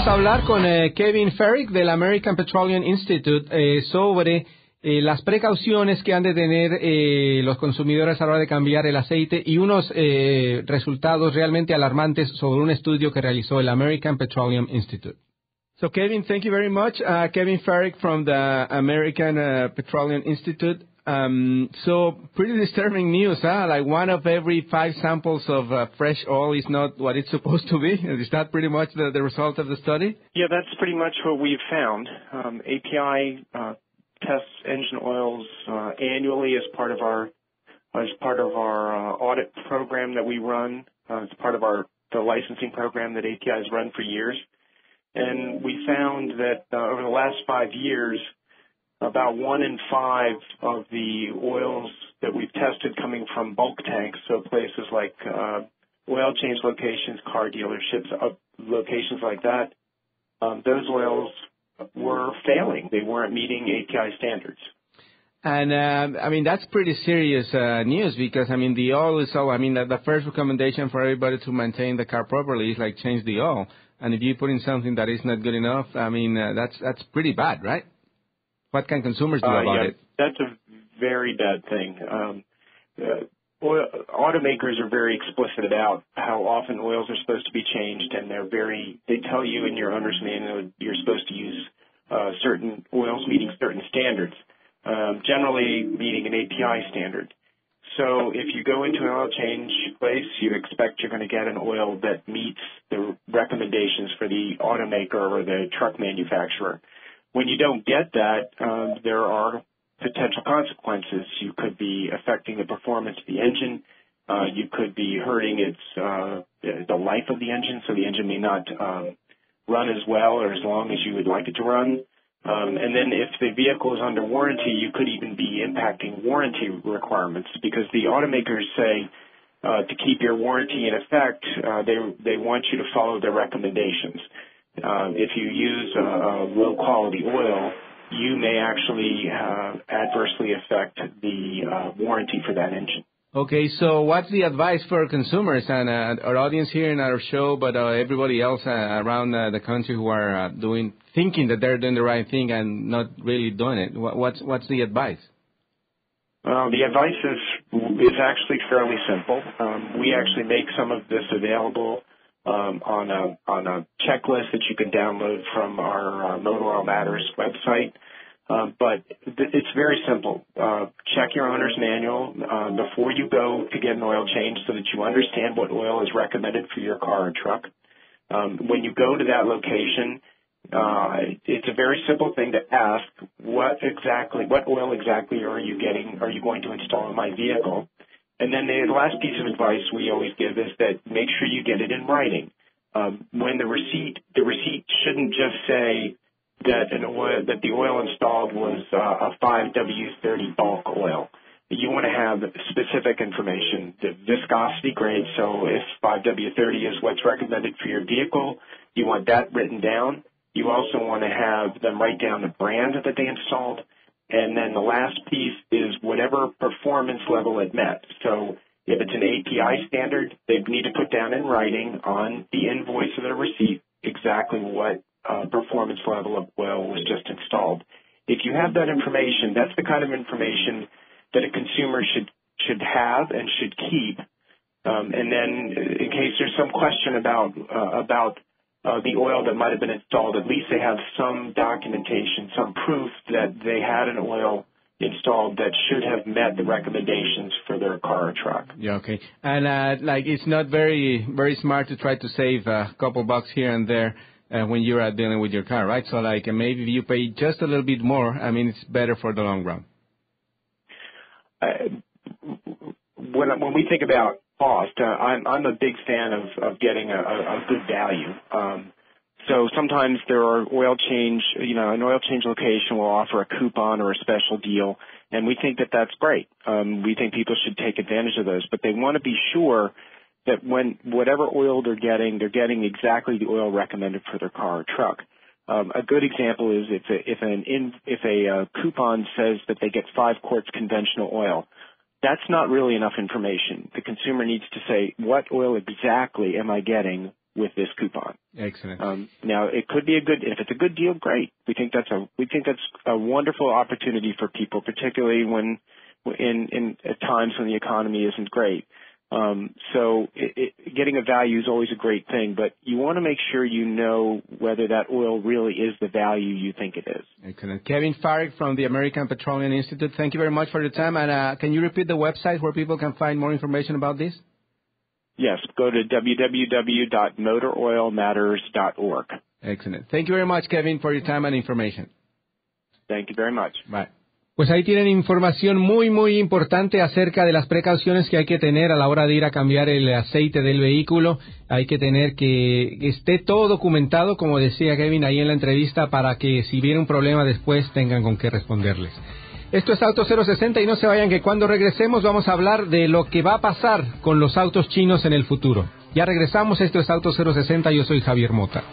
hablar con eh, Kevin Ferrick del American Petroleum Institute eh, sobre eh, las precauciones que han de tener los consumidores a la hora de cambiar el aceite y unos resultados realmente alarmantes sobre un estudio que realizó el American Petroleum Institute. So, Kevin, thank you very much. Uh, Kevin Ferrick from the American uh, Petroleum Institute. Um, so, pretty disturbing news, huh? Like one of every five samples of uh, fresh oil is not what it's supposed to be. Is that pretty much the, the result of the study? Yeah, that's pretty much what we've found. Um, API uh, tests engine oils uh, annually as part of our as part of our uh, audit program that we run. Uh, as part of our the licensing program that API has run for years, and we found that uh, over the last five years, about one in five of the oils that we've tested coming from bulk tanks, so places like uh, oil change locations, car dealerships, uh, locations like that, um, those oils were failing. They weren't meeting API standards. And uh, I mean that's pretty serious uh, news because I mean the oil is so. I mean the, the first recommendation for everybody to maintain the car properly is like change the oil. And if you put in something that is not good enough, I mean uh, that's that's pretty bad, right? What can consumers do uh, about yeah, it? That's a very bad thing. Um, uh, oil, automakers are very explicit about how often oils are supposed to be changed, and they're very they tell you in your owner's manual you're supposed to use uh, certain oils meeting certain standards, um, generally meeting an API standard. So if you go into an oil change place, you expect you're going to get an oil that meets the recommendations for the automaker or the truck manufacturer. When you don't get that, um, there are potential consequences. You could be affecting the performance of the engine. Uh, you could be hurting its uh, the life of the engine, so the engine may not um, run as well or as long as you would like it to run. Um, and then if the vehicle is under warranty, you could even be impacting warranty requirements because the automakers say uh, to keep your warranty in effect, uh, they they want you to follow their recommendations. Uh, if you use a, a low quality oil, you may actually uh, adversely affect the uh, warranty for that engine. Okay, so what's the advice for consumers and uh, our audience here in our show, but uh, everybody else uh, around uh, the country who are uh, doing, thinking that they're doing the right thing and not really doing it? What, what's what's the advice? Well, the advice is is actually fairly simple. Um, we actually make some of this available um, on a on a checklist that you can download from our uh, Motor Oil Matters website. Um, but th- it's very simple. Uh, check your owner's manual uh, before you go to get an oil change so that you understand what oil is recommended for your car or truck. Um, when you go to that location, uh, it's a very simple thing to ask what exactly, what oil exactly are you getting, are you going to install in my vehicle? And then the last piece of advice we always give is that make sure you get it in writing. Um, when the receipt, the receipt shouldn't just say that an oil that the oil installed was uh, a 5W30 bulk oil. You want to have specific information, the viscosity grade. So if 5W30 is what's recommended for your vehicle, you want that written down. You also want to have them write down the brand that they installed. And then the last piece is whatever performance level it met. So if it's an API standard, they need to put down in writing on the invoice of the receipt exactly what uh, performance level of well was just installed. If you have that information, that's the kind of information that a consumer should should have and should keep. Um, and then, in case there's some question about uh, about the oil that might have been installed, at least they have some documentation, some proof that they had an oil installed that should have met the recommendations for their car or truck. Yeah, okay. And uh, like, it's not very very smart to try to save a couple bucks here and there uh, when you're uh, dealing with your car, right? So like maybe if you pay just a little bit more, I mean, it's better for the long run. Uh, when when we think about cost, uh, I'm I'm a big fan of of getting a, a, good value. Um, so sometimes there are oil change, you know, an oil change location will offer a coupon or a special deal, and we think that that's great. Um, we think people should take advantage of those, but they want to be sure that when whatever oil they're getting, they're getting exactly the oil recommended for their car or truck. Um, a good example is if a, if an in, if a uh, coupon says that they get five quarts conventional oil, that's not really enough information. The consumer needs to say what oil exactly am I getting with this coupon. Excellent. Um, now, it could be a good if it's a good deal. Great. We think that's a we think that's a wonderful opportunity for people, particularly when in in at times when the economy isn't great. Um, so it, it, getting a value is always a great thing, but you want to make sure you know whether that oil really is the value you think it is. Excellent. Kevin Ferrick from the American Petroleum Institute, thank you very much for your time. And uh, can you repeat the website where people can find more information about this? Yes, go to www.motoroilmatters.org. Excellent. Thank you very much, Kevin, for your time and information. Thank you very much. Bye. Pues ahí tienen información muy, muy importante acerca de las precauciones que hay que tener a la hora de ir a cambiar el aceite del vehículo. Hay que tener que esté todo documentado, como decía Kevin ahí en la entrevista, para que si viene un problema después tengan con qué responderles. Esto es Auto 060 y no se vayan que cuando regresemos vamos a hablar de lo que va a pasar con los autos chinos en el futuro. Ya regresamos, esto es Auto 060, yo soy Javier Mota.